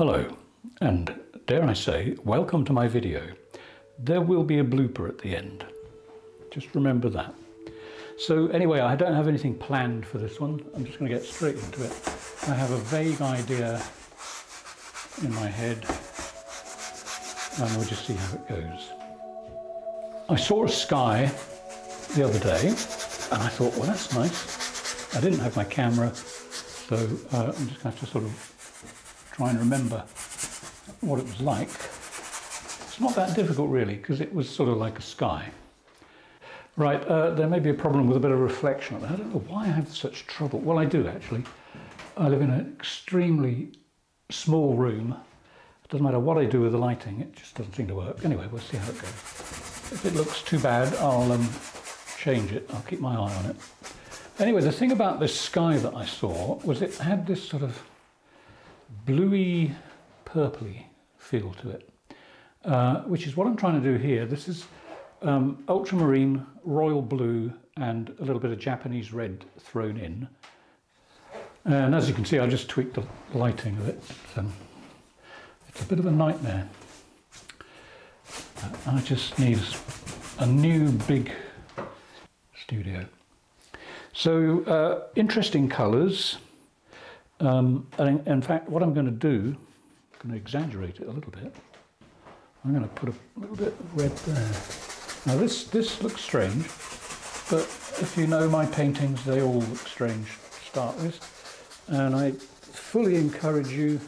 Hello, and dare I say, welcome to my video. There will be a blooper at the end. Just remember that. So anyway, I don't have anything planned for this one. I'm just going to get straight into it. I have a vague idea in my head and we'll just see how it goes. I saw a sky the other day and I thought, well, that's nice. I didn't have my camera, so uh, I'm just going to have to sort of try and remember what it was like. It's not that difficult really, because it was sort of like a sky. Right, uh, there may be a problem with a bit of reflection. I don't know why I have such trouble. Well, I do actually. I live in an extremely small room. It doesn't matter what I do with the lighting, it just doesn't seem to work. Anyway, we'll see how it goes. If it looks too bad, I'll um, change it. I'll keep my eye on it. Anyway, the thing about this sky that I saw was it had this sort of bluey, purpley feel to it, uh, which is what I'm trying to do here. This is um, ultramarine, royal blue, and a little bit of Japanese red thrown in. And as you can see, I just tweaked the lighting of it. Um, it's a bit of a nightmare. I just need a new big studio. So uh, interesting colours. Um, and in, in, fact, what I'm going to do, I'm going to exaggerate it a little bit. I'm going to put a little bit of red there. Now this, this looks strange, but if you know my paintings, they all look strange to start with. And I fully encourage you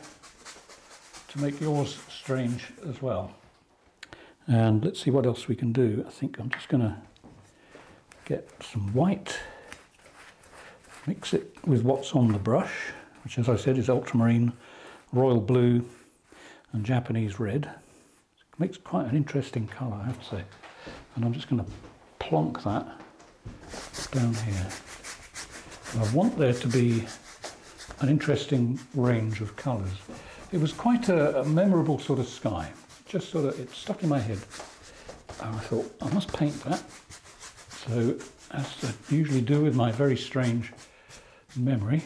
to make yours strange as well. And let's see what else we can do. I think I'm just going to get some white, mix it with what's on the brush, which as I said is ultramarine, royal blue and Japanese red. It makes quite an interesting colour, I have to say and I'm just going to plonk that down here. And I want there to be an interesting range of colours. It was quite a, a, memorable sort of sky, just sort of, it stuck in my head. And I thought, I must paint that. So, as I usually do with my very strange memory,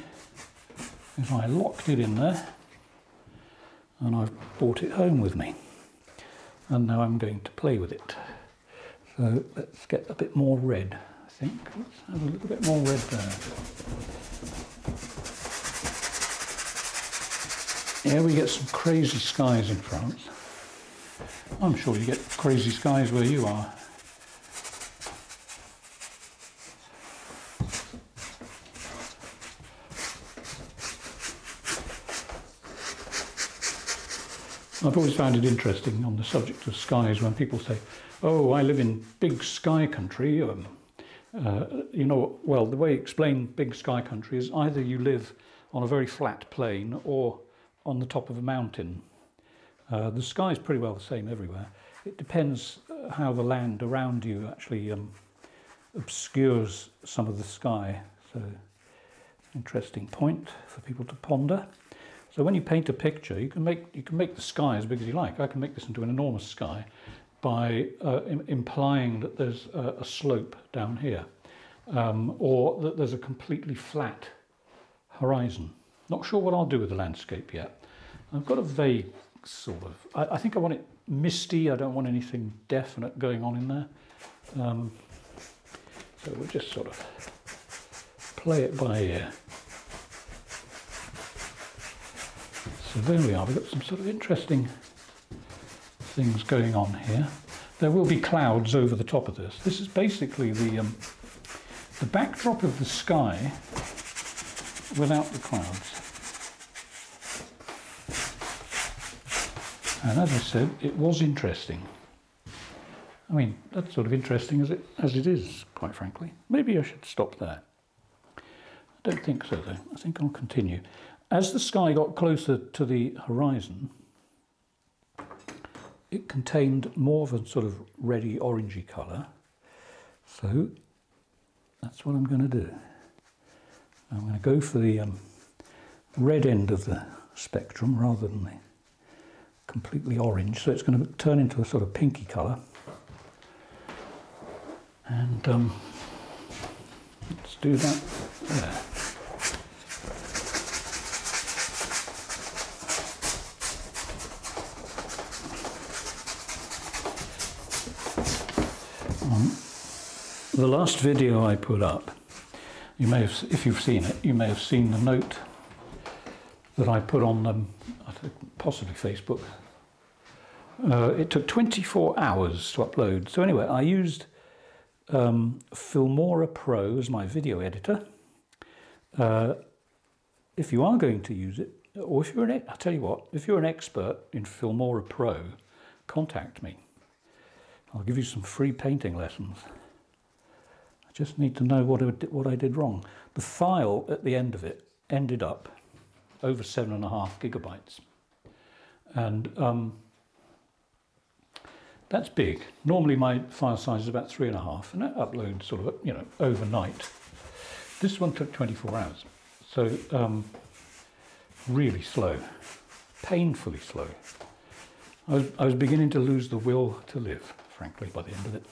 I locked it in there and I've brought it home with me. And now I'm going to play with it. So let's get a bit more red, I think. Let's have a little bit more red there. Here we get some crazy skies in France. I'm sure you get crazy skies where you are. I've always found it interesting on the subject of skies when people say, oh, I live in big sky country. Um, uh, you know, well, the way you explain big sky country is either you live on a very flat plain or on the top of a mountain. Uh, the sky is pretty well the same everywhere. It depends uh, how the land around you actually um, obscures some of the sky. So, interesting point for people to ponder. So when you paint a picture, you can make you can make the sky as big as you like. I can make this into an enormous sky, by uh, Im implying that there's a, a slope down here um, or that there's a completely flat horizon. Not sure what I'll do with the landscape yet. I've got a vague sort of, I, I think I want it misty, I don't want anything definite going on in there. Um, so we'll just sort of play it by ear. So there we are, we've got some sort of interesting things going on here. There will be clouds over the top of this. This is basically the, um, the backdrop of the sky without the clouds. And as I said, it was interesting. I mean, that's sort of interesting as it, as it is, quite frankly. Maybe I should stop there. I don't think so, though. I think I'll continue. As the sky got closer to the horizon, it contained more of a sort of reddy orangey colour. So that's what I'm going to do. I'm going to go for the um, red end of the spectrum rather than the completely orange. So it's going to turn into a sort of pinky colour. And um, let's do that there. The last video I put up, you may have, if you've seen it, you may have seen the note that I put on um, possibly Facebook. Uh, it took 24 hours to upload. So anyway, I used um, Filmora Pro as my video editor. Uh, if you are going to use it, or if you're an, I'll tell you what, if you're an expert in Filmora Pro, contact me. I'll give you some free painting lessons. I just need to know what I, did, what I did wrong. The file at the end of it ended up over seven and a half gigabytes. And um, that's big. Normally my file size is about three and a half, and that uploads sort of, you know, overnight. This one took 24 hours. So um, really slow, painfully slow. I was, I was beginning to lose the will to live, frankly, by the end of it.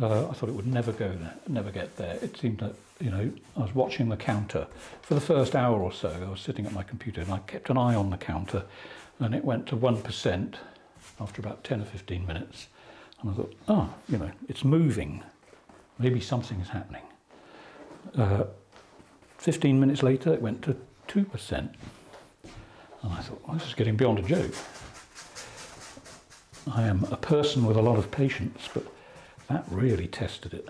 Uh, I thought it would never go never get there. It seemed that, you know, I was watching the counter. For the first hour or so, I was sitting at my computer and I kept an eye on the counter and it went to 1% after about 10 or 15 minutes. And I thought, oh, you know, it's moving. Maybe something is happening. Uh, 15 minutes later, it went to 2%. And I thought, well, this is getting beyond a joke. I am a person with a lot of patience, but that really tested it.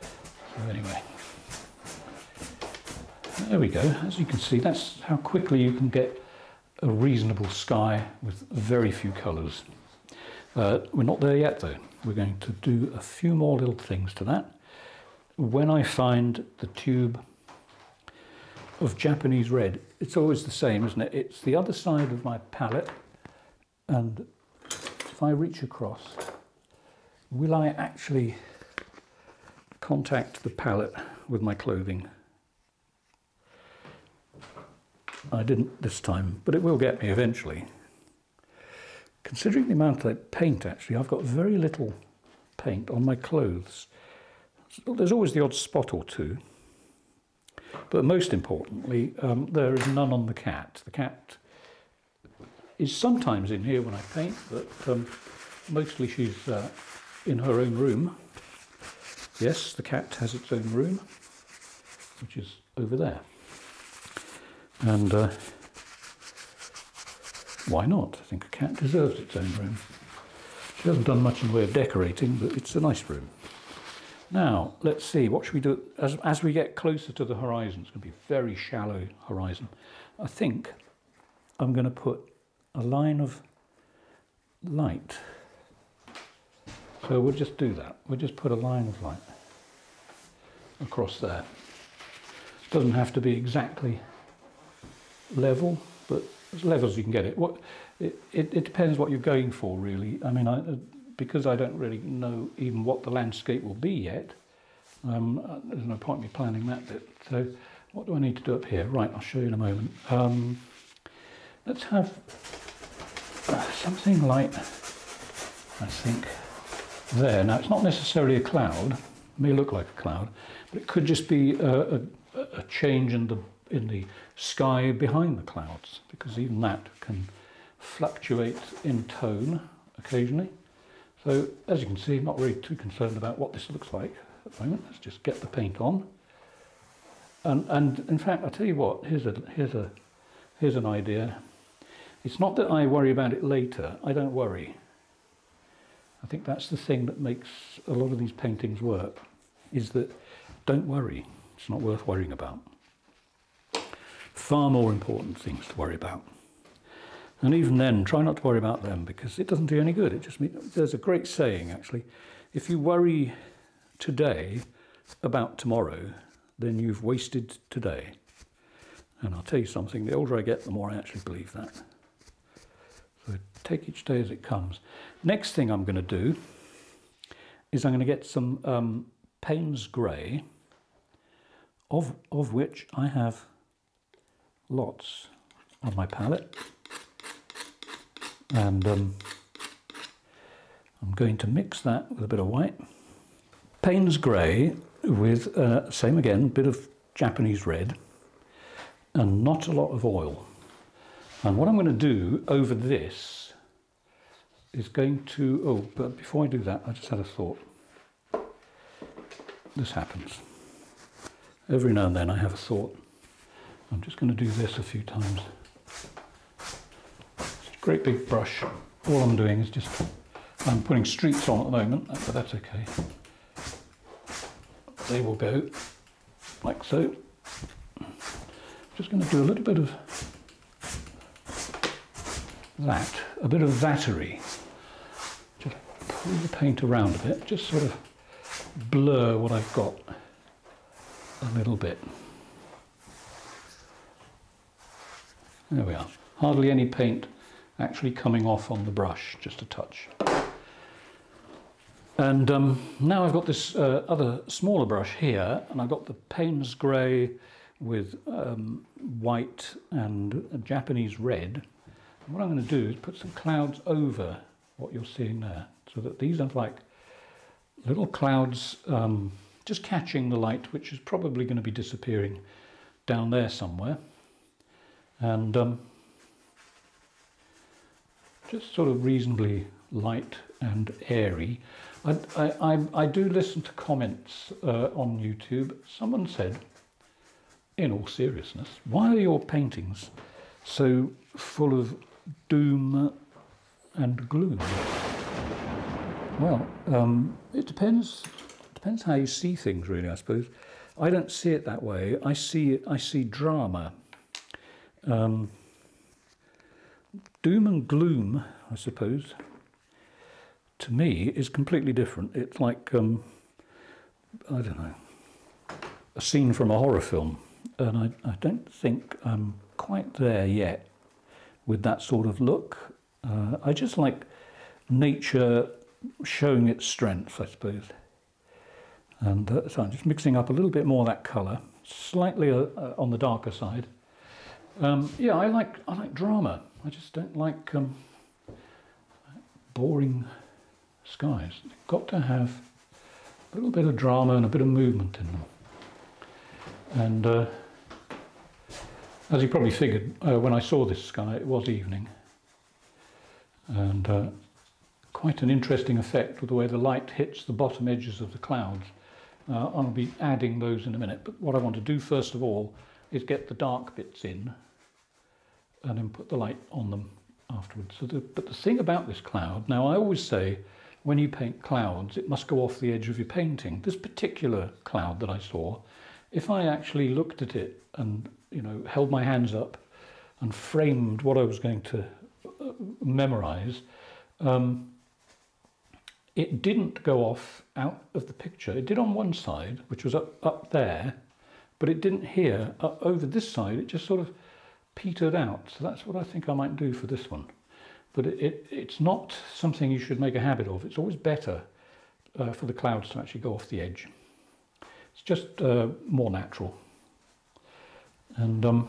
So anyway, there we go. As you can see, that's how quickly you can get a reasonable sky with very few colours. Uh, we're not there yet though. We're going to do a few more little things to that. When I find the tube of Japanese red, it's always the same, isn't it? It's the other side of my palette and if I reach across, will I actually contact the palette with my clothing? I didn't this time, but it will get me eventually. Considering the amount of paint, actually, I've got very little paint on my clothes. There's always the odd spot or two. But most importantly, um, there is none on the cat. The cat is sometimes in here when I paint, but um, mostly she's uh, in her own room. Yes, the cat has its own room, which is over there. And uh, why not? I think a cat deserves its own room. She hasn't done much in the way of decorating, but it's a nice room. Now, let's see, what should we do? As, as we get closer to the horizon, it's going to be a very shallow horizon. I think I'm going to put a line of light. So we'll just do that. We'll just put a line of light across there. Doesn't have to be exactly level, but as level as you can get it. What it, it, it depends what you're going for, really. I mean, I, because I don't really know even what the landscape will be yet, um, there's no point in me planning that bit. So what do I need to do up here? Right, I'll show you in a moment. Um, let's have something like, I think, there. Now, it's not necessarily a cloud. It may look like a cloud, but it could just be a, a, a change in the, in the sky behind the clouds, because even that can fluctuate in tone occasionally. So, as you can see, I'm not really too concerned about what this looks like at the moment. Let's just get the paint on. And, and in fact, I'll tell you what, here's, a, here's, a, here's an idea. It's not that I worry about it later. I don't worry. I think that's the thing that makes a lot of these paintings work, is that don't worry. It's not worth worrying about. Far more important things to worry about. And even then, try not to worry about them because it doesn't do any good. It just there's a great saying actually. If you worry today about tomorrow, then you've wasted today. And I'll tell you something, the older I get, the more I actually believe that. Take each day as it comes. Next thing I'm going to do is I'm going to get some um, Payne's Grey, of, of which I have lots on my palette. And um, I'm going to mix that with a bit of white. Payne's Grey with, uh, same again, a bit of Japanese red and not a lot of oil. And what I'm going to do over this is going to, oh, but before I do that, I just had a thought. this happens. Every now and then I have a thought. I'm just going to do this a few times. Great big brush. All I'm doing is just, I'm putting streaks on at the moment, but that's okay. They will go like so. Just going to do a little bit of that, a bit of vattery. Pull the paint around a bit, just sort of blur what I've got a little bit. There we are. Hardly any paint actually coming off on the brush, just a touch. And um, now I've got this uh, other smaller brush here, and I've got the Payne's Grey with um, white and Japanese red. And what I'm going to do is put some clouds over what you're seeing there, so that these are like little clouds um, just catching the light, which is probably going to be disappearing down there somewhere. And um, just sort of reasonably light and airy. I, I, I do listen to comments uh, on YouTube. Someone said, in all seriousness, why are your paintings so full of doom and gloom? Well, um, it depends. Depends how you see things, really. I suppose. I don't see it that way. I see I see drama. Um, doom and gloom, I suppose, to me is completely different. It's like, um, I don't know, a scene from a horror film. And I, I don't think I'm quite there yet with that sort of look. Uh, I just like nature showing its strength, I suppose. And uh, so I'm just mixing up a little bit more of that colour, slightly uh, uh on the darker side. Um, yeah, I like I like drama. I just don't like um, boring skies. They've got to have a little bit of drama and a bit of movement in them. And uh, as you probably figured, uh, when I saw this sky, it was evening. And uh, quite an interesting effect with the way the light hits the bottom edges of the clouds. Uh, I'll be adding those in a minute, but what I want to do first of all is get the dark bits in and then put the light on them afterwards. So the, but the thing about this cloud, now I always say when you paint clouds, it must go off the edge of your painting. This particular cloud that I saw, if I actually looked at it and you know held my hands up and framed what I was going to memorize, um, it didn't go off out of the picture. It did on one side, which was up, up there, but it didn't here. Uh, over this side, it just sort of petered out. So that's what I think I might do for this one. But it, it it's not something you should make a habit of. It's always better uh, for the clouds to actually go off the edge. It's just uh, more natural. And um,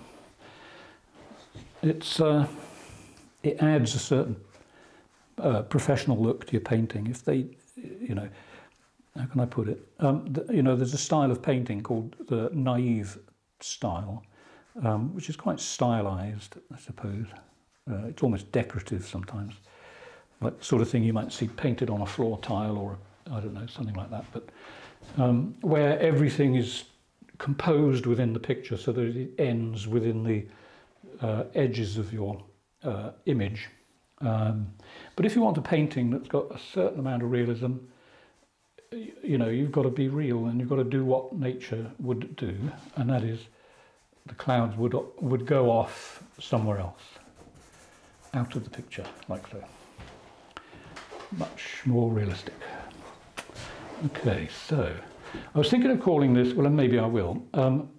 it's uh, it adds a certain uh, professional look to your painting. If they, you know, how can I put it? Um, the, you know, there's a style of painting called the naive style, um, which is quite stylized, I suppose. Uh, it's almost decorative sometimes, like sort of thing you might see painted on a floor tile or, I don't know, something like that. But um, where everything is composed within the picture so that it ends within the uh, edges of your uh, image. Um, but if you want a painting that's got a certain amount of realism, you know, you've got to be real and you've got to do what nature would do, and that is the clouds would, would go off somewhere else, out of the picture, like so. Much more realistic. Okay, so I was thinking of calling this, well, and maybe I will. Um,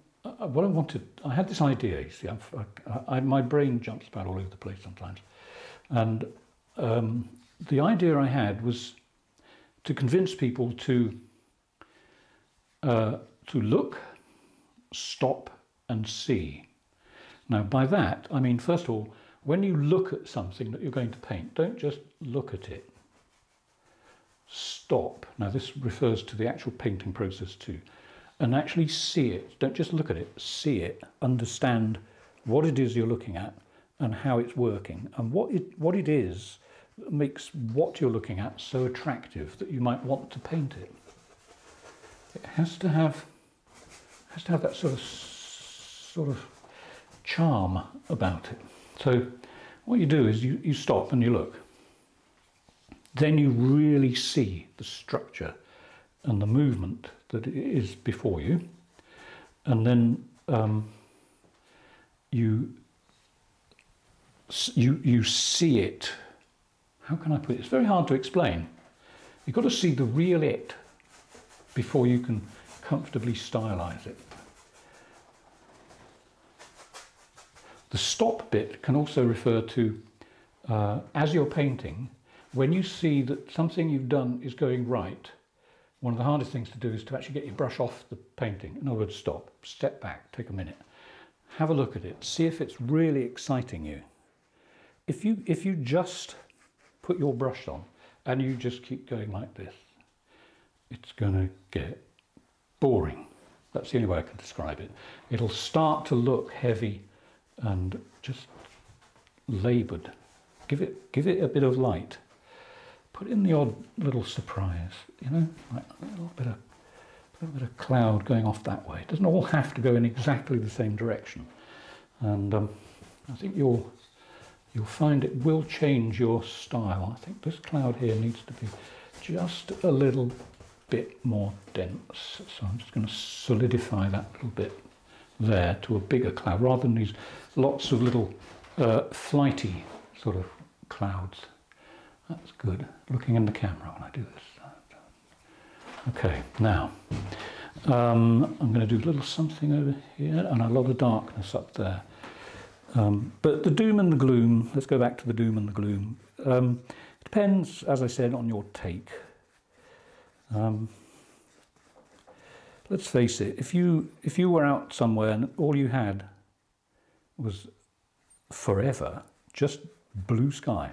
what I wanted, I had this idea, you see, I, I, my brain jumps about all over the place sometimes. And um, the idea I had was to convince people to uh, to look, stop, and see. Now, by that, I mean, first of all, when you look at something that you're going to paint, don't just look at it. Stop. Now, this refers to the actual painting process too. And actually see it. Don't just look at it, see it. Understand what it is you're looking at and how it's working. And what it, what it is that makes what you're looking at so attractive that you might want to paint it. it has to have has to have that sort of sort of charm about it. So what you do is you, you stop and you look. Then you really see the structure and the movement that is before you. And then um, you, you, you see it. How can I put it? It's very hard to explain. You've got to see the real it before you can comfortably stylize it. The stop bit can also refer to, uh, as you're painting, when you see that something you've done is going right, one of the hardest things to do is to actually get your brush off the painting. In other words, stop, step back, take a minute, have a look at it, see if it's really exciting you. If you, if you just put your brush on and you just keep going like this, it's going to get boring. That's the only way I can describe it. It'll start to look heavy and just laboured. Give it, give it a bit of light. Put in the odd little surprise, you know, like a little bit of, little bit of cloud going off that way. It doesn't all have to go in exactly the same direction. And um, I think you'll, you'll find it will change your style. I think this cloud here needs to be just a little bit more dense. So I'm just going to solidify that little bit there to a bigger cloud rather than these lots of little uh, flighty sort of clouds. That's good. Looking in the camera when I do this. Okay, now um, I'm going to do a little something over here and a lot of darkness up there. Um, but the doom and the gloom, let's go back to the doom and the gloom. Um, depends, as I said, on your take. Um, let's face it, if you, if you were out somewhere and all you had was forever just blue sky,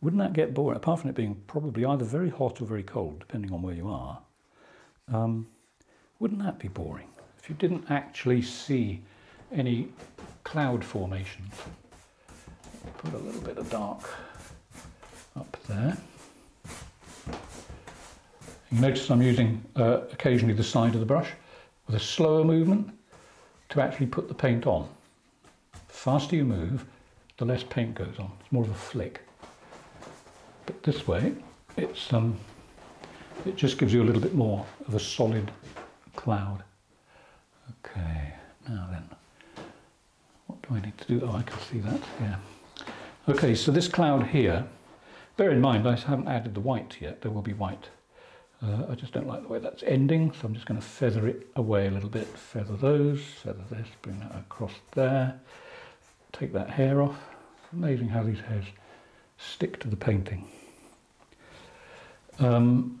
wouldn't that get boring? Apart from it being probably either very hot or very cold, depending on where you are, um, wouldn't that be boring? If you didn't actually see any cloud formations. Put a little bit of dark up there. You notice I'm using uh, occasionally the side of the brush with a slower movement to actually put the paint on. The faster you move, the less paint goes on. It's more of a flick. But this way, it's um, it just gives you a little bit more of a solid cloud. Okay, now then, what do I need to do? Oh, I can see that, yeah. Okay, so this cloud here, bear in mind I haven't added the white yet, there will be white uh, I just don't like the way that's ending, so I'm just going to feather it away a little bit. Feather those, feather this, bring that across there. Take that hair off. Amazing how these hairs stick to the painting. Um,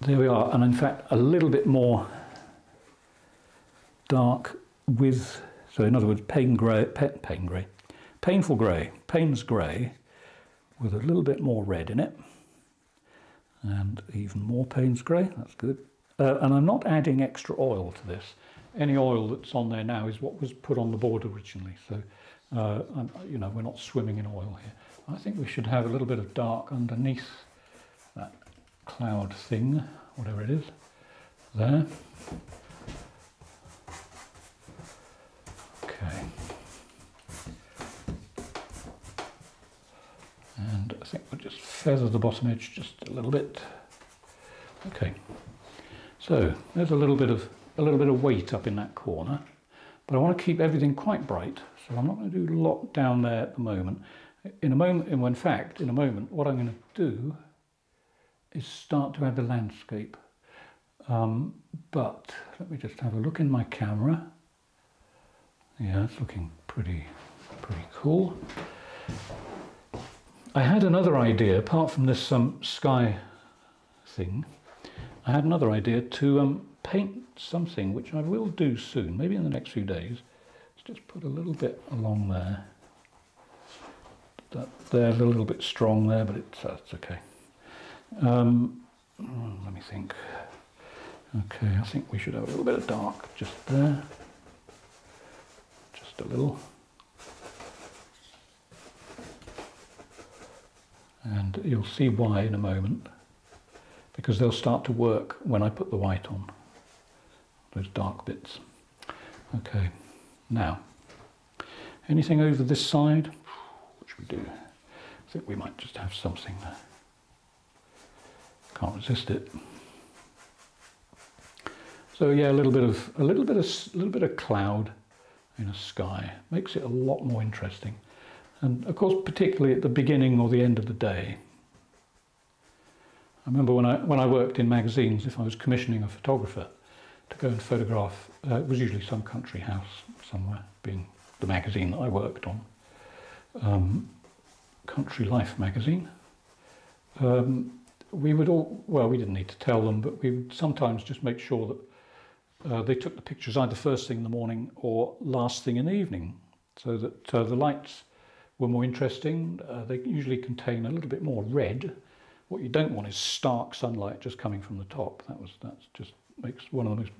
there we are, and in fact a little bit more dark with, so in other words, pain grey, pain grey, painful grey, Payne's grey, with a little bit more red in it and even more Payne's grey, that's good. Uh, and I'm not adding extra oil to this. Any oil that's on there now is what was put on the board originally. So, uh, you know, we're not swimming in oil here. I think we should have a little bit of dark underneath that cloud thing, whatever it is, there. Okay. and I think we'll just feather the bottom edge just a little bit. Okay, so there's a little bit of a little bit of weight up in that corner, but I want to keep everything quite bright, so I'm not going to do a lot down there at the moment. In a moment, in fact, in a moment, what I'm going to do is start to add the landscape. Um, but let me just have a look in my camera. Yeah, it's looking pretty, pretty cool. I had another idea, apart from this um, sky thing, I had another idea to um, paint something, which I will do soon, maybe in the next few days. Let's just put a little bit along there. That there's a little bit strong there, but it's, okay. Um, let me think. Okay, I think we should have a little bit of dark just there. Just a little. and you'll see why in a moment because they'll start to work when I put the white on, those dark bits. Okay, now, anything over this side? What should we do? I think we might just have something there. Can't resist it. So yeah, a little bit of a little bit of a little bit of cloud in a sky makes it a lot more interesting. And of course, particularly at the beginning or the end of the day. I remember when I when I worked in magazines, if I was commissioning a photographer to go and photograph, uh, it was usually some country house somewhere, being the magazine that I worked on, um, Country Life magazine. Um, we would all, well, we didn't need to tell them, but we would sometimes just make sure that uh, they took the pictures either first thing in the morning or last thing in the evening, so that uh, the lights were more interesting. Uh, they usually contain a little bit more red. What you don't want is stark sunlight just coming from the top. That was that's just makes one of the most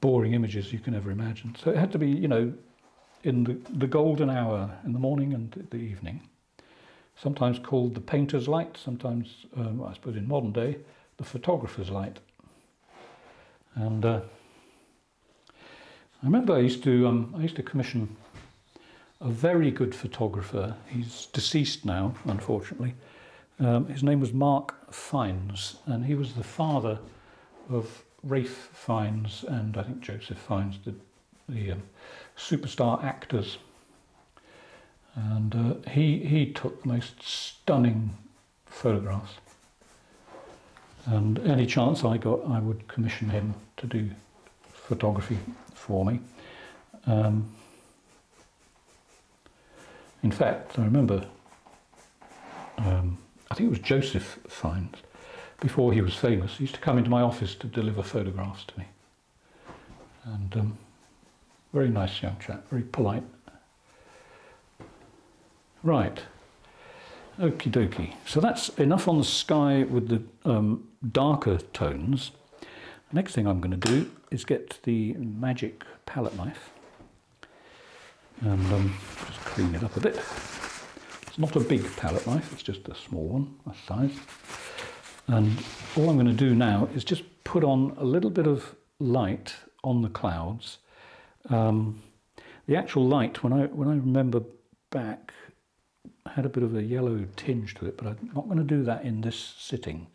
boring images you can ever imagine. So it had to be, you know, in the, the golden hour in the morning and the evening. Sometimes called the painter's light, sometimes, um, I suppose in modern day, the photographer's light. And uh, I remember I used to um, I used to commission a very good photographer. He's deceased now, unfortunately. Um, his name was Mark Fiennes, and he was the father of Ralph Fiennes and I think Joseph Fiennes, the, the um, superstar actors. And uh, he, he took the most stunning photographs. And any chance I got, I would commission him to do photography for me. Um, in fact, I remember, um, I think it was Joseph Fiennes, before he was famous, he used to come into my office to deliver photographs to me. And um, very nice young chap, very polite. Right. Okie dokie. So that's enough on the sky with the um, darker tones. Next thing I'm going to do is get the magic palette knife and um, just clean it up a bit. It's not a big palette knife, it's just a small one, a size. And all I'm going to do now is just put on a little bit of light on the clouds. Um, the actual light, when I, when I remember back, had a bit of a yellow tinge to it, but I'm not going to do that in this sitting.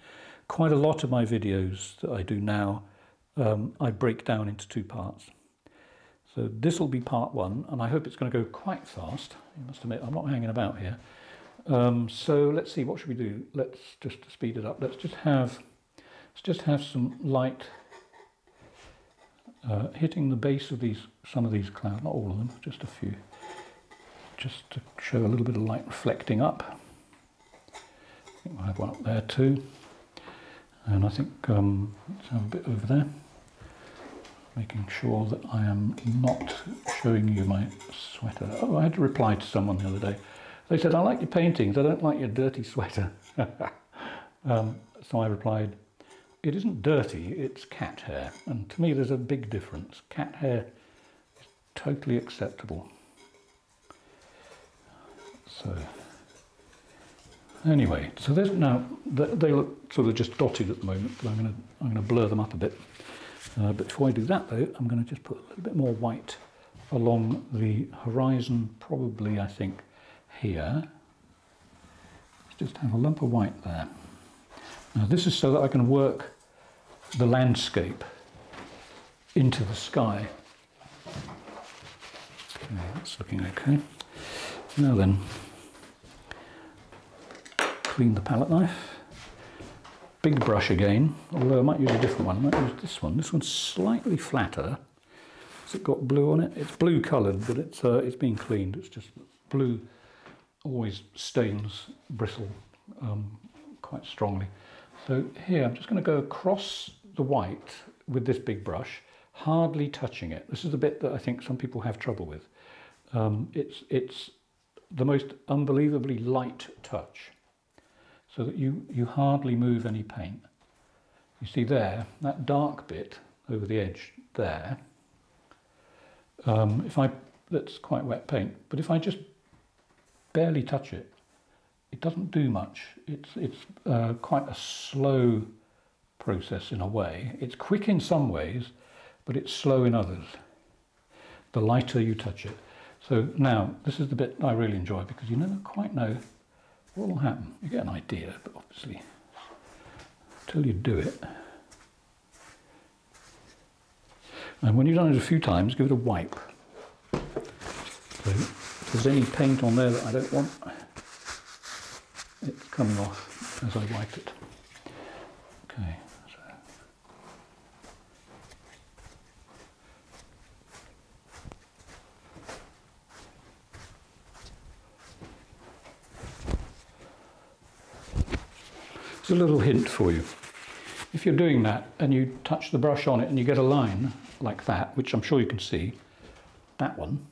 Quite a lot of my videos that I do now, um, I break down into two parts. So this will be part one, and I hope it's going to go quite fast. You must admit, I'm not hanging about here. Um, so let's see, what should we do? Let's just speed it up. Let's just have, let's just have some light uh, hitting the base of these, some of these clouds, not all of them, just a few just to show a little bit of light reflecting up. I think we'll have one up there too. And I think um, let's have a bit over there. Making sure that I am not showing you my sweater. Oh, I had to reply to someone the other day. They said, I like your paintings, I don't like your dirty sweater. um, so I replied, it isn't dirty, it's cat hair. And to me, there's a big difference. Cat hair is totally acceptable. So anyway, so there's now they look sort of just dotted at the moment, but I'm going to I'm going to blur them up a bit. Uh, but before I do that though, I'm going to just put a little bit more white along the horizon, probably I think here. Let's just have a lump of white there. Now this is so that I can work the landscape into the sky. Okay, that's looking okay. Now then, clean the palette knife. Big brush again, although I might use a different one. I might use this one. This one's slightly flatter. Has it got blue on it? It's blue coloured, but it's, uh, it's been cleaned. It's just blue always stains bristle um, quite strongly. So here I'm just going to go across the white with this big brush, hardly touching it. This is the bit that I think some people have trouble with. Um, it's, it's the most unbelievably light touch so that you, you hardly move any paint. You see there, that dark bit over the edge there, um, if I, that's quite wet paint, but if I just barely touch it, it doesn't do much. It's, it's uh, quite a slow process in a way. It's quick in some ways, but it's slow in others. The lighter you touch it. So now, this is the bit I really enjoy because you never quite know what will happen. You get an idea, but obviously, until you do it. And when you've done it a few times, give it a wipe. So if there's any paint on there that I don't want, it's coming off as I wipe it. Okay. A little hint for you. If you're doing that and you touch the brush on it and you get a line like that, which I'm sure you can see, that one,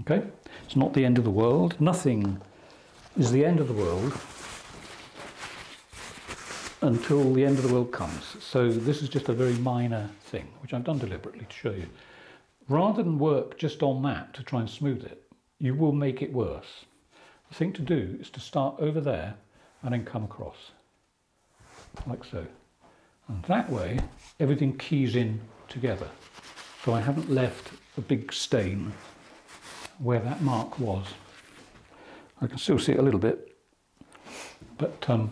okay? It's not the end of the world. Nothing is the end of the world until the end of the world comes. So this is just a very minor thing, which I've done deliberately to show you. Rather than work just on that to try and smooth it, you will make it worse. The thing to do is to start over there and then come across like so. And that way, everything keys in together. So I haven't left a big stain where that mark was. I can still see it a little bit, but um,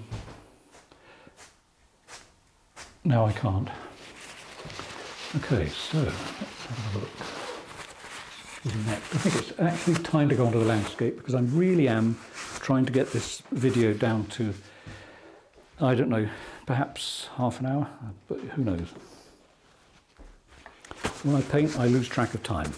now I can't. Okay, so let's have a look. Next. I think it's actually time to go onto the landscape because I really am trying to get this video down to I don't know, perhaps half an hour, but who knows. When I paint, I lose track of time.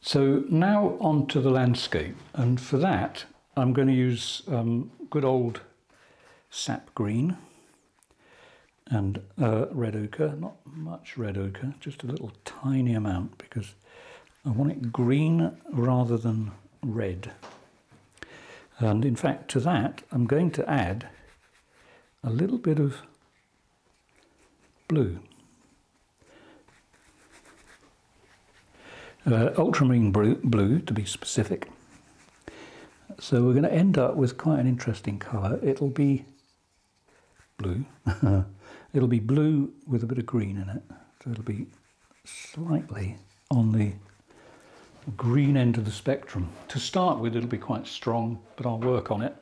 So now on to the landscape, and for that I'm going to use um, good old sap green and uh, red ochre, not much red ochre, just a little tiny amount because I want it green rather than red. And in fact, to that, I'm going to add a little bit of blue. Uh, ultramarine blue, blue, to be specific. So we're going to end up with quite an interesting colour. It'll be blue. it'll be blue with a bit of green in it. So it'll be slightly on the green end of the spectrum. To start with, it'll be quite strong, but I'll work on it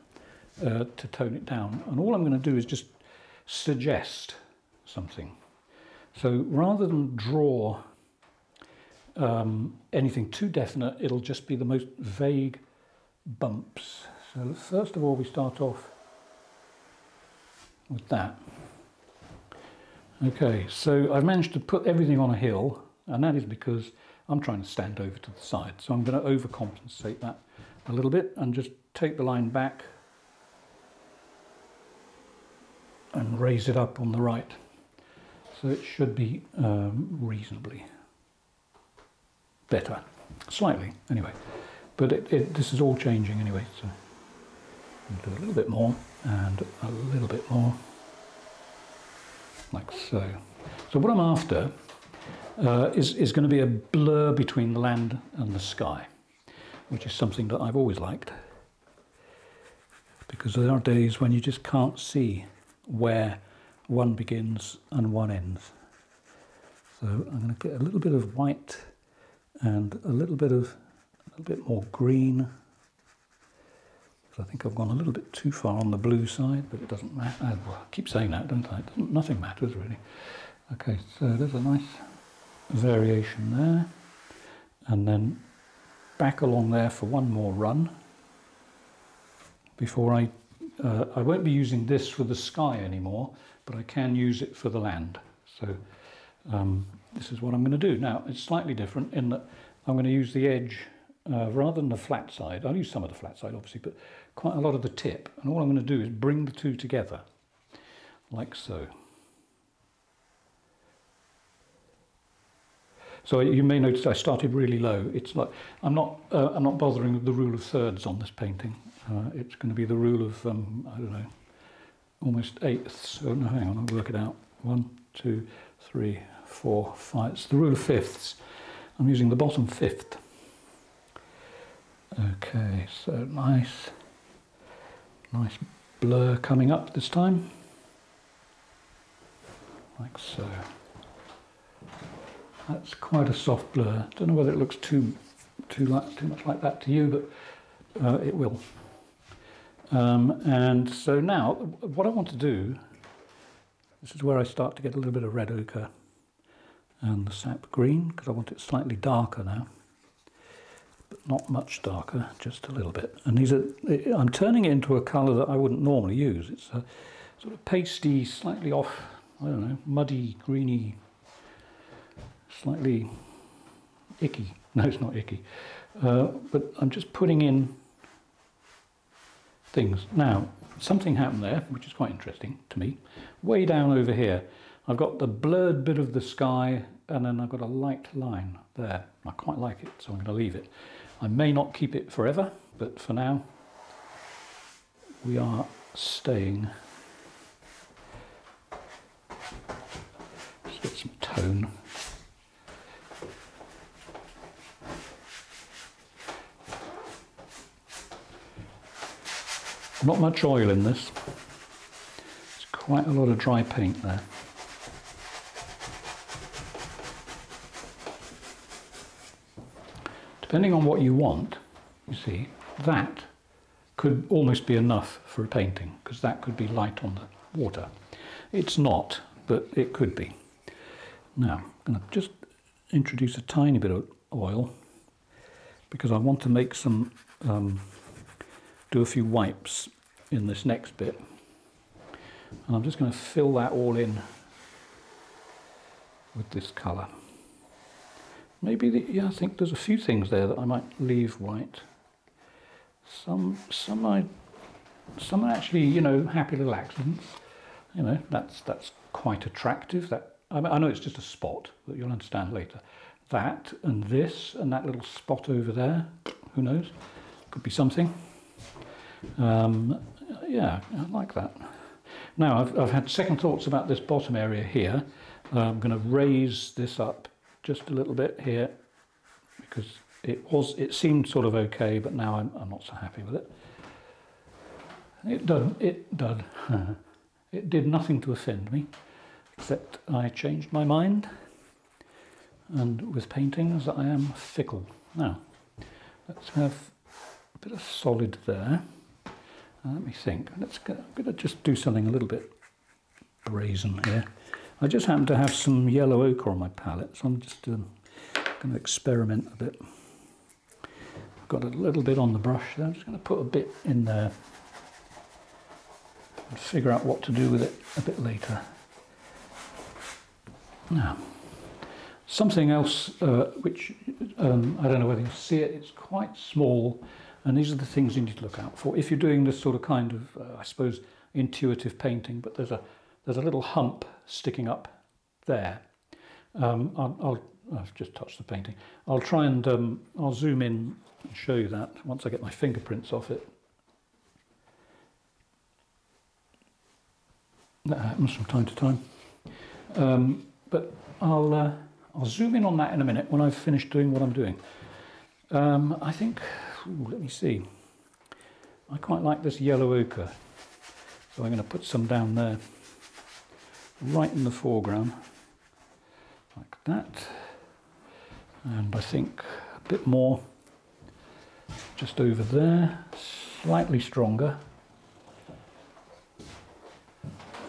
uh, to tone it down. And all I'm going to do is just suggest something. So rather than draw um, anything too definite, it'll just be the most vague bumps. So first of all, we start off with that. Okay, so I've managed to put everything on a hill, and that is because I'm trying to stand over to the side. So I'm going to overcompensate that a little bit and just take the line back and raise it up on the right. So it should be um, reasonably better, slightly anyway. But it, it, this is all changing anyway, so do a little bit more and a little bit more, like so. So what I'm after uh, is, is going to be a blur between the land and the sky, which is something that I've always liked. Because there are days when you just can't see where one begins and one ends. So I'm going to get a little bit of white and a little bit of a little bit more green. I think I've gone a little bit too far on the blue side, but it doesn't matter. I keep saying that, don't I? nothing matters really. Okay, so there's a nice variation there. And then back along there for one more run before I uh, I won't be using this for the sky anymore but I can use it for the land. So um, this is what I'm going to do. Now it's slightly different in that I'm going to use the edge uh, rather than the flat side. I'll use some of the flat side obviously but quite a lot of the tip. And all I'm going to do is bring the two together like so So you may notice I started really low. It's like I'm not uh, I'm not bothering with the rule of thirds on this painting. Uh, it's going to be the rule of um, I don't know, almost eighths. Oh, no, hang on, I'll work it out. One, two, three, four, five. It's the rule of fifths. I'm using the bottom fifth. Okay, so nice, nice blur coming up this time, like so. That's quite a soft blur. Don't know whether it looks too too like too much like that to you, but uh, it will. Um, and so now, what I want to do, this is where I start to get a little bit of red ochre and the sap green, because I want it slightly darker now. But not much darker, just a little bit. And these are, I'm turning it into a colour that I wouldn't normally use. It's a sort of pasty, slightly off, I don't know, muddy, greeny, slightly icky. No, it's not icky. Uh, but I'm just putting in things. Now, something happened there, which is quite interesting to me. Way down over here, I've got the blurred bit of the sky and then I've got a light line there. I quite like it, so I'm going to leave it. I may not keep it forever, but for now, we are staying. Let's get some tone. Not much oil in this. It's quite a lot of dry paint there. Depending on what you want, you see, that could almost be enough for a painting because that could be light on the water. It's not, but it could be. Now, I'm going to just introduce a tiny bit of oil because I want to make some um, do a few wipes in this next bit. And I'm just going to fill that all in with this colour. Maybe, the, yeah, I think there's a few things there that I might leave white. Some, some I, some are actually, you know, happy little accidents. You know, that's, that's quite attractive. That I, mean, I know it's just a spot, but you'll understand later. That and this and that little spot over there, who knows, could be something. Um, yeah, I like that. Now, I've, I've had second thoughts about this bottom area here. I'm going to raise this up just a little bit here because it was it seemed sort of okay, but now I'm, I'm not so happy with it. It did it did it did nothing to offend me, except I changed my mind. And with paintings, I am fickle. Now, let's have a bit of solid there. Uh, let me think. Let's go, I'm going to just do something a little bit brazen here. I just happen to have some yellow ochre on my palette, so I'm just um, going to experiment a bit. I've got a little bit on the brush there. I'm just going to put a bit in there and figure out what to do with it a bit later. Now, something else uh, which um, I don't know whether you see it, it's quite small and these are the things you need to look out for. If you're doing this sort of kind of, uh, I suppose, intuitive painting, but there's a, there's a little hump sticking up there. Um, I'll, I'll, I've just touched the painting. I'll try and um, I'll zoom in and show you that once I get my fingerprints off it. That happens from time to time. Um, but I'll, uh, I'll zoom in on that in a minute when I've finished doing what I'm doing. Um, I think Ooh, let me see. I quite like this yellow ochre. So I'm going to put some down there, right in the foreground, like that. And I think a bit more just over there, slightly stronger.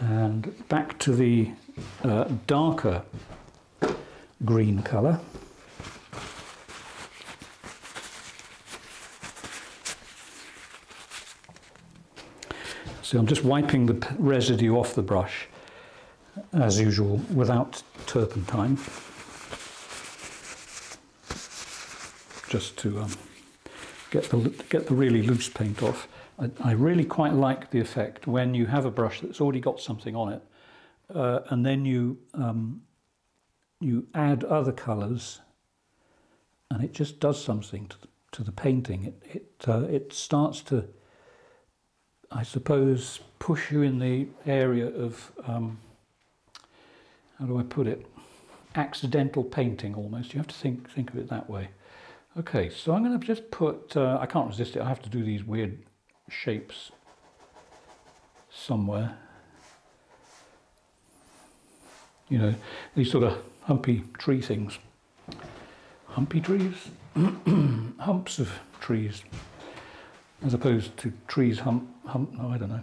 And back to the uh, darker green colour. So I'm just wiping the residue off the brush, as usual, without turpentine, just to um, get the get the really loose paint off. I, I, really quite like the effect when you have a brush that's already got something on it, uh, and then you um, you add other colours, and it just does something to the, to the painting. It it uh, it starts to I suppose, push you in the area of, um, how do I put it, accidental painting almost. You have to think, think of it that way. Okay, so I'm going to just put, uh, I can't resist it, I have to do these weird shapes somewhere. You know, these sort of humpy tree things. Humpy trees? Humps of trees. As opposed to trees hump, hump, no, I don't know.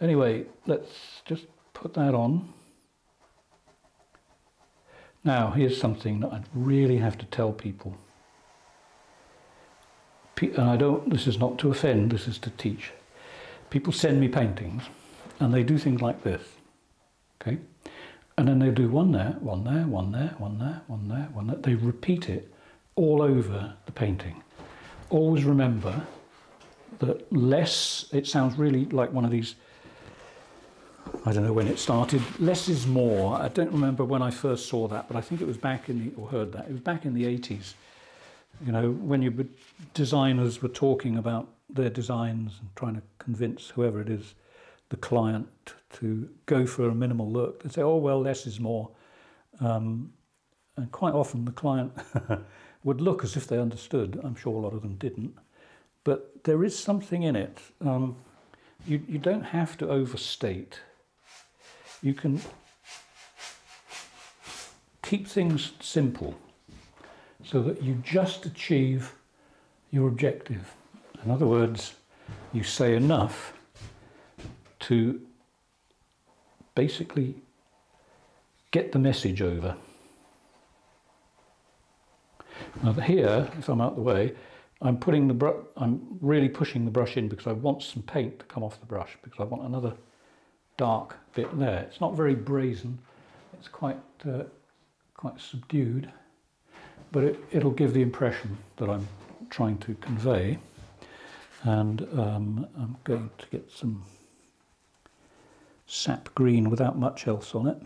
Anyway, let's just put that on. Now, here's something that I really have to tell people. And I don't, this is not to offend, this is to teach. People send me paintings and they do things like this. Okay? And then they do one there, one there, one there, one there, one there, one there. They repeat it all over the painting. Always remember that less, it sounds really like one of these I don't know when it started. Less is more. I don't remember when I first saw that, but I think it was back in the, or heard that, it was back in the 80s. You know, when you designers were talking about their designs and trying to convince whoever it is, the client, to go for a minimal look, they say, oh, well, less is more. Um, and quite often the client would look as if they understood. I'm sure a lot of them didn't. But there is something in it. Um, you, you don't have to overstate you can keep things simple so that you just achieve your objective. In other words, you say enough to basically get the message over. Now here, if I'm out the way, I'm putting the brush, I'm really pushing the brush in because I want some paint to come off the brush because I want another dark bit there. It's not very brazen, it's quite, uh, quite subdued, but it, it'll give the impression that I'm trying to convey. And um, I'm going to get some sap green without much else on it.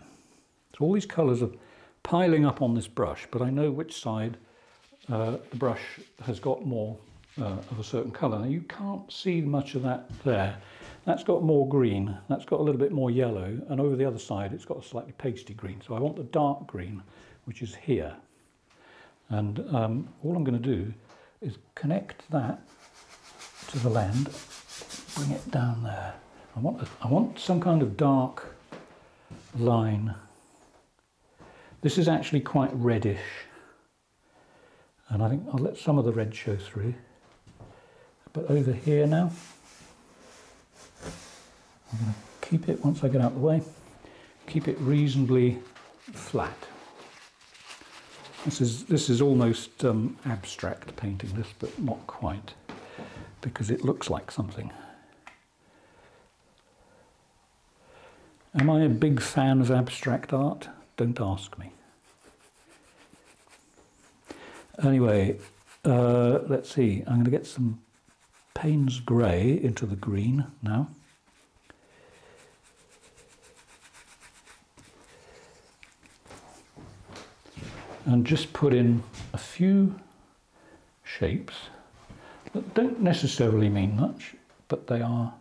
So all these colours are piling up on this brush, but I know which side uh, the brush has got more uh, of a certain colour. Now you can't see much of that there that's got more green, that's got a little bit more yellow, and over the other side it's got a slightly pasty green. So I want the dark green, which is here. And um, all I'm going to do is connect that to the land, bring it down there. I want, a, I want some kind of dark line. This is actually quite reddish. And I think I'll let some of the red show through. But over here now, I'm going to keep it, once I get out of the way, keep it reasonably flat. This is, this is almost um, abstract painting this, but not quite, because it looks like something. Am I a big fan of abstract art? Don't ask me. Anyway, uh, let's see, I'm going to get some Payne's Grey into the green now. and just put in a few shapes that don't necessarily mean much, but they are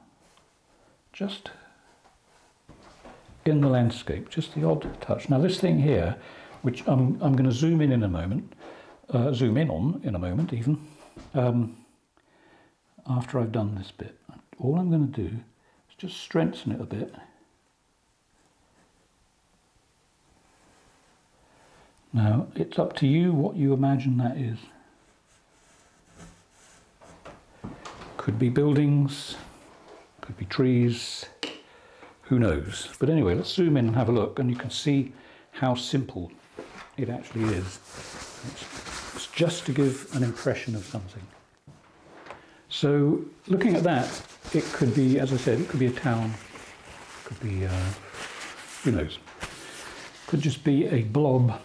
just in the landscape, just the odd touch. Now this thing here, which I'm, I'm going to zoom in in a moment, uh, zoom in on in a moment even, um, after I've done this bit. All I'm going to do is just strengthen it a bit Now, it's up to you what you imagine that is. Could be buildings, could be trees, who knows. But anyway, let's zoom in and have a look and you can see how simple it actually is. Just to give an impression of something. So looking at that, it could be, as I said, it could be a town, could be, uh, who knows, could just be a blob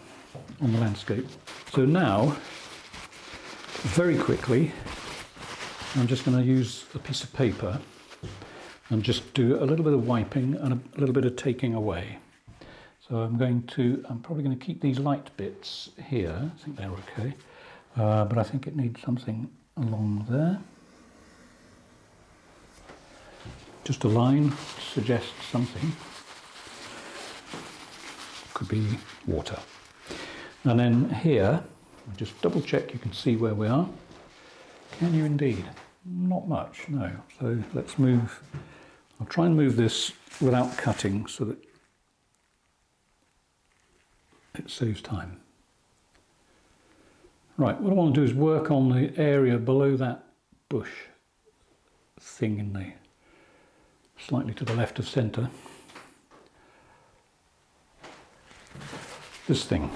on the landscape. So now, very quickly, I'm just going to use a piece of paper and just do a little bit of wiping and a little bit of taking away. So I'm going to, I'm probably going to keep these light bits here. I think they're okay. Uh, but I think it needs something along there. Just a line suggests something. Could be water. And then here, just double check you can see where we are. Can you indeed? Not much, no. So let's move I'll try and move this without cutting so that it saves time. Right, what I want to do is work on the area below that bush thing in the slightly to the left of centre. This thing.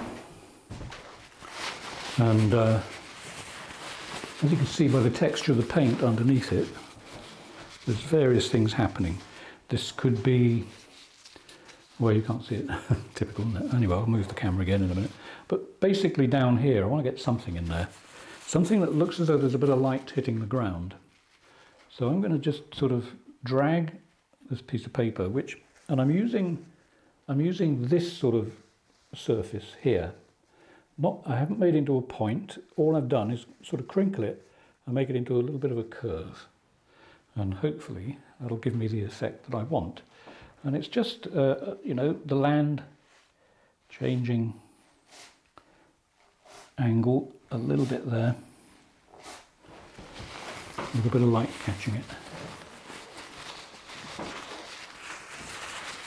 And uh, as you can see by the texture of the paint underneath it, there's various things happening. This could be, well, you can't see it, typical. Anyway, I'll move the camera again in a minute. But basically down here, I want to get something in there. Something that looks as though there's a bit of light hitting the ground. So I'm going to just sort of drag this piece of paper, which, and I'm using, I'm using this sort of surface here not, I haven't made it into a point. All I've done is sort of crinkle it and make it into a little bit of a curve. And hopefully that'll give me the effect that I want. And it's just, uh, uh you know, the land changing angle a little bit there. with A bit of light catching it.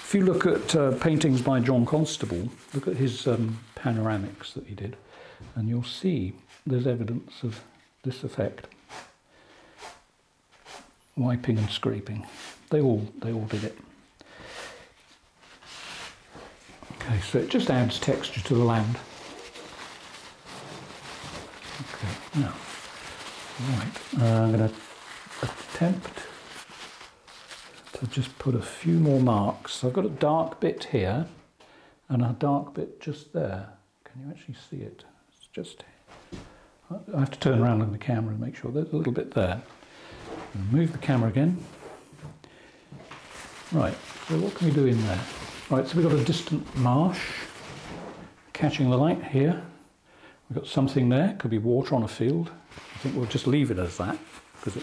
If you look at uh, paintings by John Constable, look at his um, panoramics that he did, and you'll see there's evidence of this effect. Wiping and scraping. They all they all did it. Okay, so it just adds texture to the land. Okay, now, right, uh, I'm going to attempt to just put a few more marks. So I've got a dark bit here and a dark bit just there. Can you actually see it? It's just, I have to turn around on the camera and make sure there's a little bit there. Move the camera again. Right, so what can we do in there? Right, so we've got a distant marsh catching the light here. We've got something there, could be water on a field. I think we'll just leave it as that because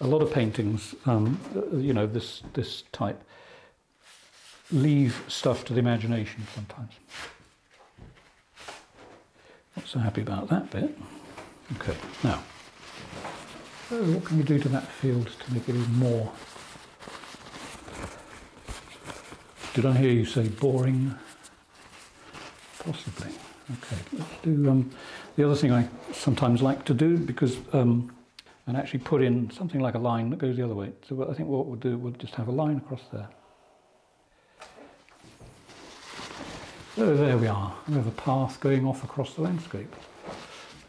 a lot of paintings, um, you know, this, this type, leave stuff to the imagination sometimes. Not so happy about that bit. Okay, now, so what can we do to that field to make it even more? Did I hear you say boring? Possibly. Okay, let's do um, the other thing I sometimes like to do because um, and actually put in something like a line that goes the other way. So I think what we'll do, we'll just have a line across there. So there we are. We have a path going off across the landscape.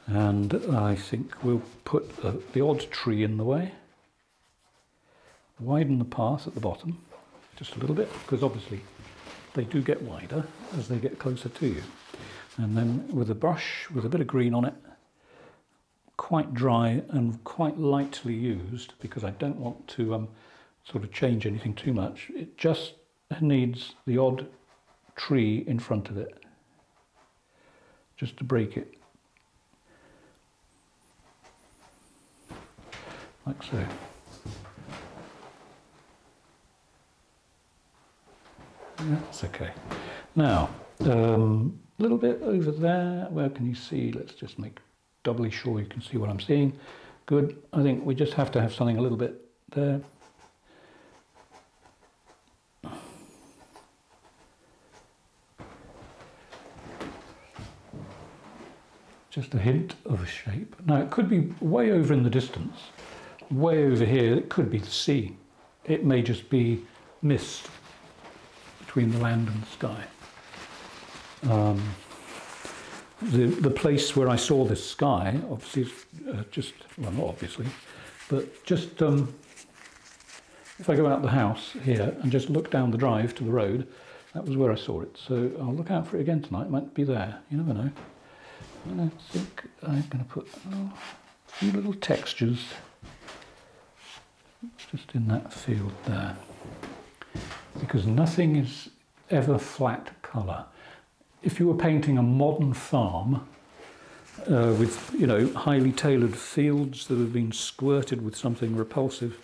And I think we'll put uh, the odd tree in the way. Widen the path at the bottom, just a little bit, because obviously they do get wider as they get closer to you. And then with a brush, with a bit of green on it, quite dry and quite lightly used because I don't want to um, sort of change anything too much. It just needs the odd tree in front of it just to break it. Like so. That's okay. Now, a little bit over there, where can you see? Let's just make doubly sure you can see what I'm seeing. Good. I think we just have to have something a little bit there. Just a hint of a shape. Now it could be way over in the distance. Way over here, it could be the sea. It may just be mist between the land and the sky. Um, the, the place where I saw this sky, obviously, uh, just, well, not obviously, but just um, if I go out the house here and just look down the drive to the road, that was where I saw it. So I'll look out for it again tonight. It might be there. You never know. And I think I'm going to put a few little textures just in that field there. Because nothing is ever flat colour if you were painting a modern farm uh, with, you know, highly tailored fields that have been squirted with something repulsive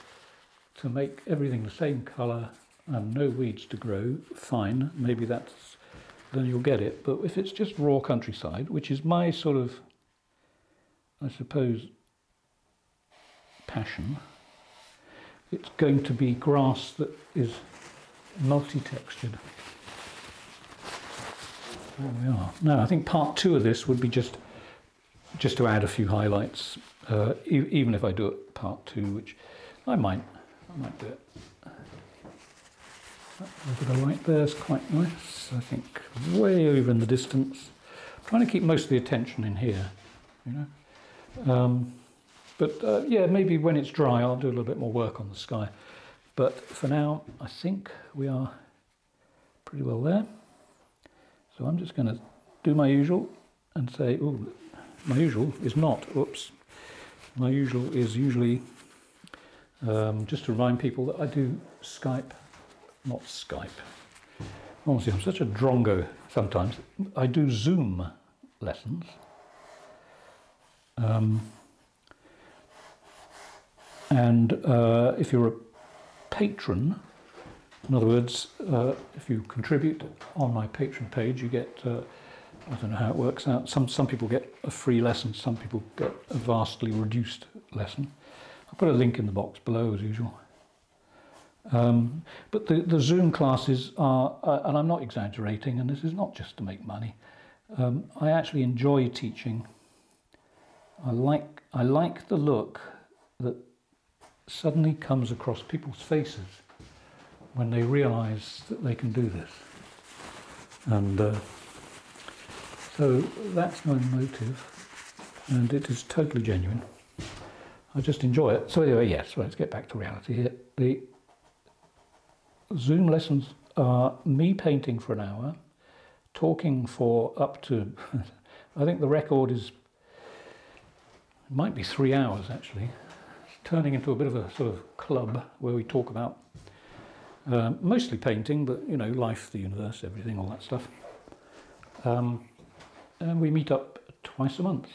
to make everything the same colour and no weeds to grow, fine, maybe that's, then you'll get it. But if it's just raw countryside, which is my sort of, I suppose, passion, it's going to be grass that is multi-textured. There we are. Now, I think part two of this would be just just to add a few highlights, uh, e even if I do it part two, which I might, I might do it. A bit of light there is quite nice. I think way over in the distance. I'm trying to keep most of the attention in here, you know. Um, but uh, yeah, maybe when it's dry, I'll do a little bit more work on the sky. But for now, I think we are pretty well there. So I'm just going to do my usual and say, oh, my usual is not, oops, my usual is usually, um, just to remind people that I do Skype, not Skype. Honestly, I'm such a drongo sometimes. I do Zoom lessons. Um, and uh, if you're a patron, in other words, uh, if you contribute on my Patreon page, you get, uh, I don't know how it works out, some, some people get a free lesson, some people get a vastly reduced lesson. I'll put a link in the box below as usual. Um, but the, the Zoom classes are, uh, and I'm not exaggerating, and this is not just to make money, um, I actually enjoy teaching. I like, I like the look that suddenly comes across people's faces when they realize that they can do this. And uh, so that's my motive, and it is totally genuine. I just enjoy it. So anyway, yes, let's get back to reality here. The Zoom lessons are me painting for an hour, talking for up to, I think the record is, it might be three hours actually, turning into a bit of a sort of club where we talk about uh, mostly painting, but you know, life, the universe, everything, all that stuff. Um, and we meet up twice a month.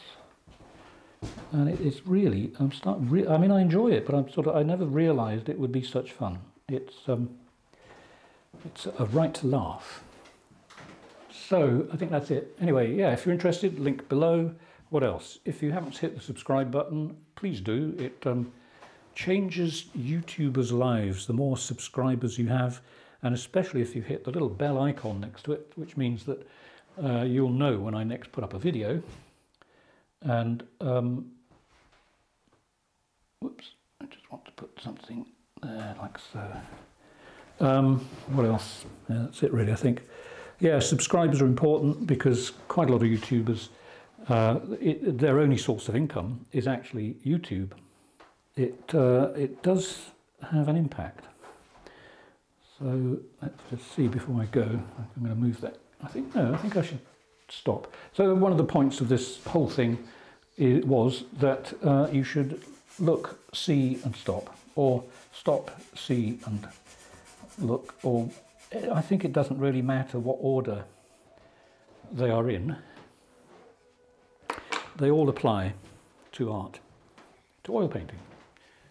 And it, it's really, I'm starting, re I mean, I enjoy it, but I'm sort of, I never realised it would be such fun. It's, um, it's a right to laugh. So I think that's it. Anyway, yeah, if you're interested, link below. What else? If you haven't hit the subscribe button, please do. It um, changes YouTubers' lives the more subscribers you have, and especially if you hit the little bell icon next to it, which means that uh, you'll know when I next put up a video. And, um, whoops, I just want to put something there like so. Um, what else? Yeah, that's it really, I think. Yeah, subscribers are important because quite a lot of YouTubers, uh, it, their only source of income is actually YouTube it, uh, it does have an impact. So let's just see before I go. I'm going to move that. I think, no, I think I should stop. So one of the points of this whole thing it was that uh, you should look, see and stop, or stop, see and look, or I think it doesn't really matter what order they are in. They all apply to art, to oil painting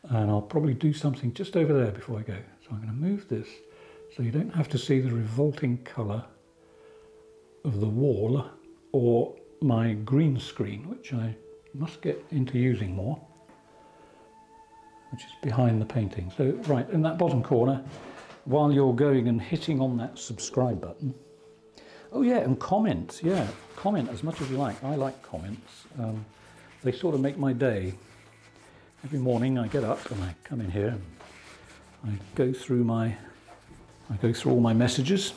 and I'll probably do something just over there before I go. So I'm going to move this so you don't have to see the revolting colour of the wall or my green screen, which I must get into using more, which is behind the painting. So right, in that bottom corner, while you're going and hitting on that subscribe button, oh yeah, and comment, yeah, comment as much as you like. I like comments. Um, they sort of make my day every morning I get up and I come in here I go through my I go through all my messages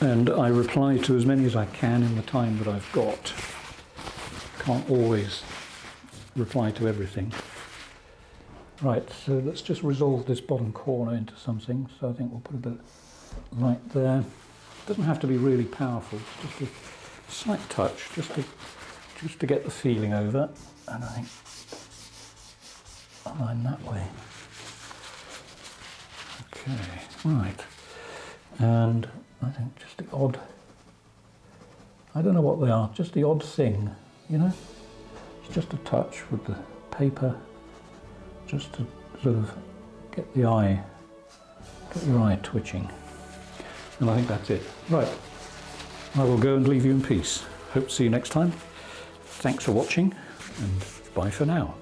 and I reply to as many as I can in the time that I've got. Can't always reply to everything. Right, so let's just resolve this bottom corner into something. So I think we'll put a bit right there. It doesn't have to be really powerful, it's just a slight touch, just to just to get the feeling over. And I think line that way. Okay, right. And I think just the odd, I don't know what they are, just the odd thing, you know? It's just a touch with the paper, just to sort of get the eye, get your eye twitching. And I think that's it. Right, I will go and leave you in peace. Hope to see you next time. Thanks for watching and bye for now.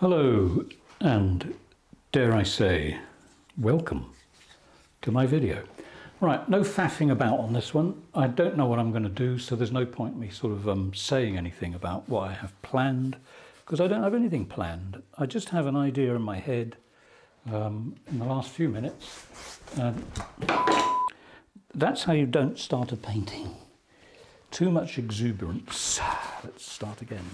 Hello, and dare I say, welcome to my video. Right, no faffing about on this one. I don't know what I'm going to do, so there's no point me sort of um, saying anything about what I have planned, because I don't have anything planned. I just have an idea in my head um, in the last few minutes. That's how you don't start a painting. Too much exuberance. Let's start again.